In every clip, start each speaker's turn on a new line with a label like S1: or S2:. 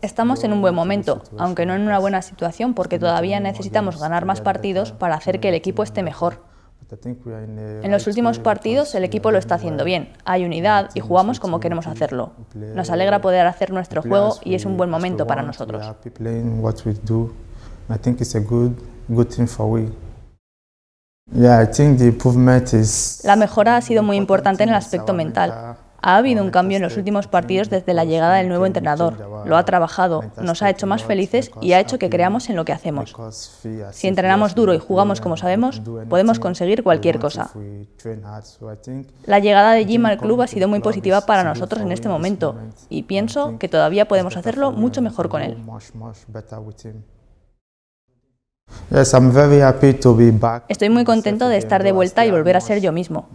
S1: Estamos en un buen momento, aunque no en una buena situación porque todavía necesitamos ganar más partidos para hacer que el equipo esté mejor. En los últimos partidos el equipo lo está haciendo bien, hay unidad y jugamos como queremos hacerlo. Nos alegra poder hacer nuestro juego y es un buen momento para nosotros. La mejora ha sido muy importante en el aspecto mental. Ha habido un cambio en los últimos partidos desde la llegada del nuevo entrenador. Lo ha trabajado, nos ha hecho más felices y ha hecho que creamos en lo que hacemos. Si entrenamos duro y jugamos como sabemos, podemos conseguir cualquier cosa. La llegada de Jim al club ha sido muy positiva para nosotros en este momento y pienso que todavía podemos hacerlo mucho mejor con él. Estoy muy contento de estar de vuelta y volver a ser yo mismo.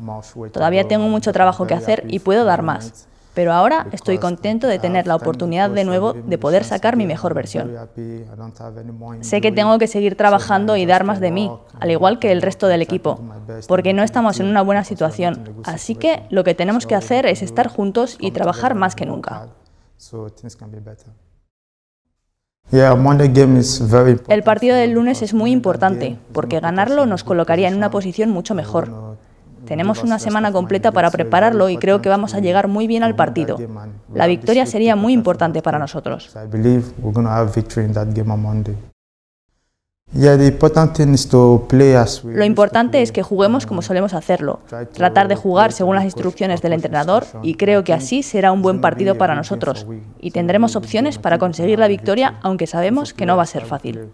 S1: Todavía tengo mucho trabajo que hacer y puedo dar más, pero ahora estoy contento de tener la oportunidad de nuevo de poder sacar mi mejor versión. Sé que tengo que seguir trabajando y dar más de mí, al igual que el resto del equipo, porque no estamos en una buena situación, así que lo que tenemos que hacer es estar juntos y trabajar más que nunca. El partido del lunes es muy importante porque ganarlo nos colocaría en una posición mucho mejor. Tenemos una semana completa para prepararlo y creo que vamos a llegar muy bien al partido. La victoria sería muy importante para nosotros. Lo importante es que juguemos como solemos hacerlo, tratar de jugar según las instrucciones del entrenador y creo que así será un buen partido para nosotros y tendremos opciones para conseguir la victoria aunque sabemos que no va a ser fácil.